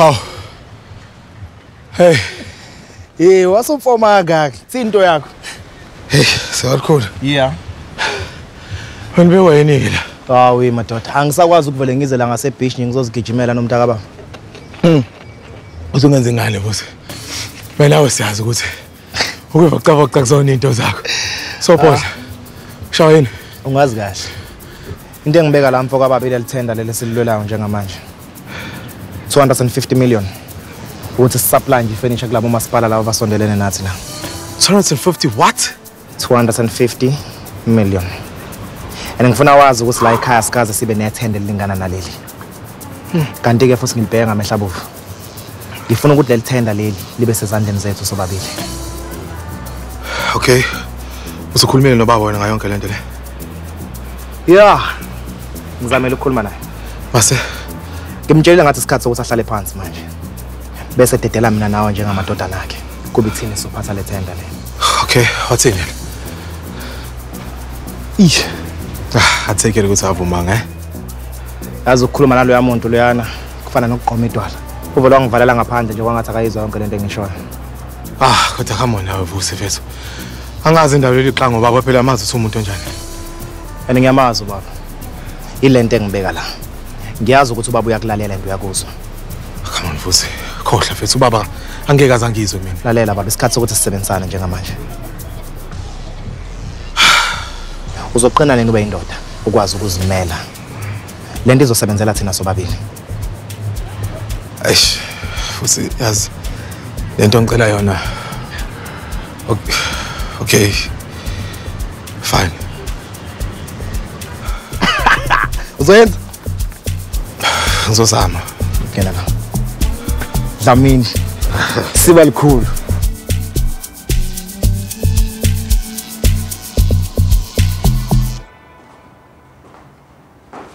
Haw. Hey, Eh wasumfoma kake. Tsinto yakho. hey, sewalikhulu. Yeah. Wena bewayini la. Hawu madoda, angisakwazi ukuvele ngize la ngase beach ngizozigijimela nomntaka baba. Uzungenza ingane bosi. Mina nawe siyazi ukuthi ukuvocavoca kuzona into zakho. Sophodla. Shawa yini? Ungazi kahle. Into engibeka la mfoka baba ile tender lele sililwelayo njengamanje. 250 million. Ukuthi supply nje furniture kulabo masipala labo basondelene nathi la. 250 what? 250 million. And ngifuna wazi ukuthi la ekhaya sikaze sibe nethende elingana naleli. Kanti ke futhi ngibheka ngamehla bovu. Ngifuna ukuthi leli tender leli libe sezandleni zethu sobabili. Okay. Usukhulumile nobaba wena ngayo yonke lento le. Yeah. Ngizamela ukukhuluma naye. Mase Ngimtshelile ngathi isikhathi sokuthi ahlale phansi manje. Bese dedela mina nawe njengamadodana akhe. Kube ithini sophatha le tender le. okay, wathini? Ish. Ah, athekele ukuthi avumanga eh. Yazi ukukhuluma naloya muntu loyana kufana nokugqoma idwala. Uvela wangivalela ngaphandle nje kwangathi akayizwa yonke lento engishoyo. Ah, kodwa come on nawe vusi mfethu. Angazi indaba leli xa ngoba phela amazi ukuthi umuntu onjani. And ngiyamazi baba. Ilento engibeka la. Ngiyazi ukuthi ubaba uyakulalela and uyakuzwa. Come on vusi. Khohla mfethu ubaba angeke azangizwe mina. Lalela baba isikhathi sokuthi sisebenzisane njengamanje. Uzoqina nini ube indoda ukwazi ukuzimela. Lento izosebenzela thina sobabili. Eish. Futhi yazi lento ngicela yona. Ok- Okay. Fine. Uzoyenza? Ngizozama. Ngena la. Dlamini. Siba likhulu.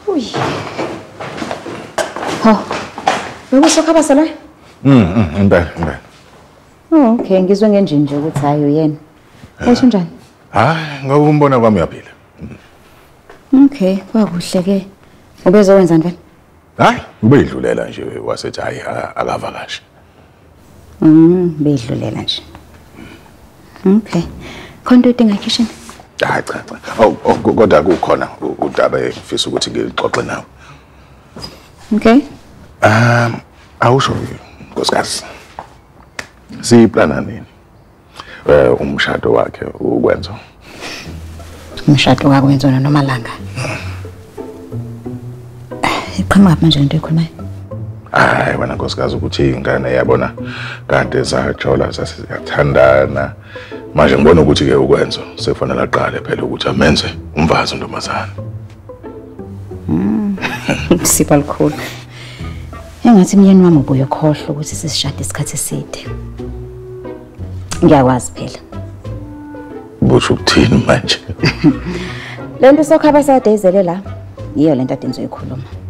uyi ho Bekusokhaba la? Mm, impela impela. Oh, okay, ngizwe ngenje nje ukuthi hayi uyena. Usho njani? Hayi, ngoba umbona kwami uyaphila. Okay, kwakuhle ke. Ubezowenza vele? Hayi, ube idlulela nje wasethi hayi akavakashi. Mm, bedlulela nje. Okay. Khona into edinga kitchen? Hayi cha cha. Oh, oh, kodwa kukhona udaba engifisa ukuthi ngixoxe nawe. Okay. Um, awusho nkosikazi. Siyiplana nini? Eh umshado wakhe ukwenza. Umshado wakwenza noma langa. Iqhamuka manje into ekhulumayo. Hayi wena nkosikazi ukuthi ingane yabona kade sajola sasiyathandana. Manje ngibona ukuthi ke ukwenza sekufanele aqale phela ukuthi amenze umfazi untombazana. Siba likhulu. Engathi myeni wami ubuye ukhohlwa ukuthi sisishade isikhathi eside. Ngiyakwazi phela. Busho ukuthini manje? Lento sokhaba sade izele la. Yiyo lento ade nizoyikhuluma.